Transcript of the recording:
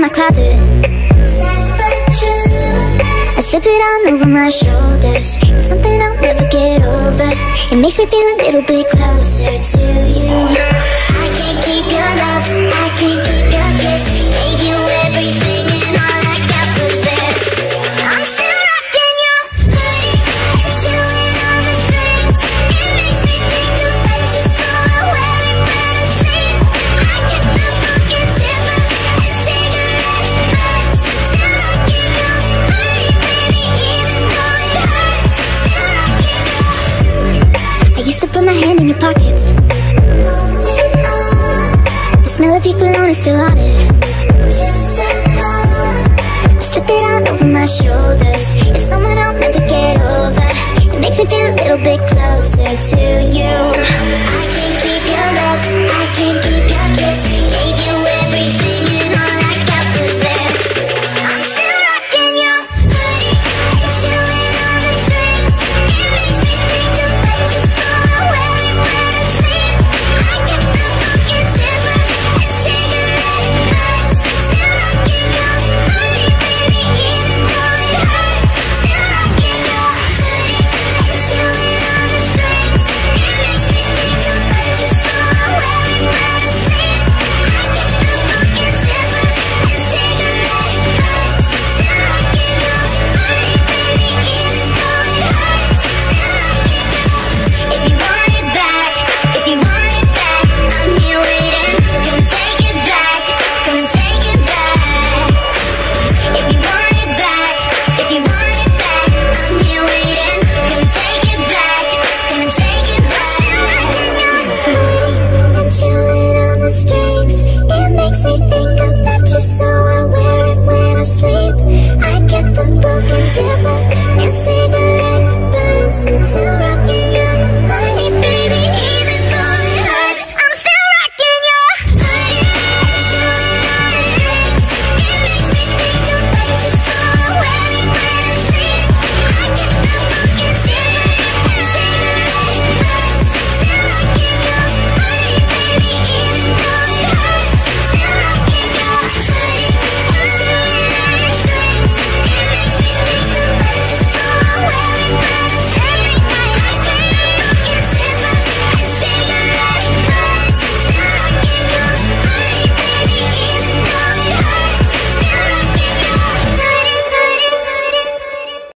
my closet. I slip it on over my shoulders. Something I'll never get over. It makes me feel a little bit closer to you. I can't keep your love, I can't keep pockets. The smell of your cologne is still on it. I slip it on over my shoulders. It's someone I'll never get over. It makes me feel a little bit closer to you. I can't keep your love, I can't keep your kiss